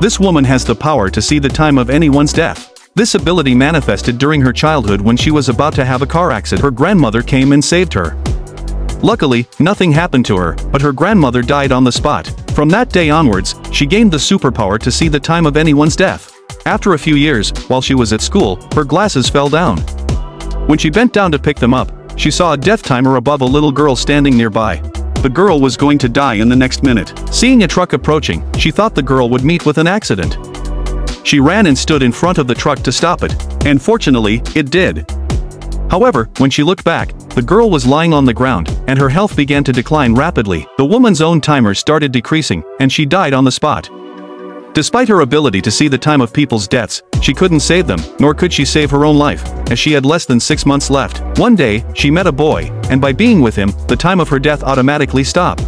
This woman has the power to see the time of anyone's death. This ability manifested during her childhood when she was about to have a car accident. Her grandmother came and saved her. Luckily, nothing happened to her, but her grandmother died on the spot. From that day onwards, she gained the superpower to see the time of anyone's death. After a few years, while she was at school, her glasses fell down. When she bent down to pick them up, she saw a death timer above a little girl standing nearby. The girl was going to die in the next minute. Seeing a truck approaching, she thought the girl would meet with an accident. She ran and stood in front of the truck to stop it, and fortunately, it did. However, when she looked back, the girl was lying on the ground, and her health began to decline rapidly. The woman's own timer started decreasing, and she died on the spot. Despite her ability to see the time of people's deaths, she couldn't save them, nor could she save her own life, as she had less than six months left. One day, she met a boy, and by being with him, the time of her death automatically stopped.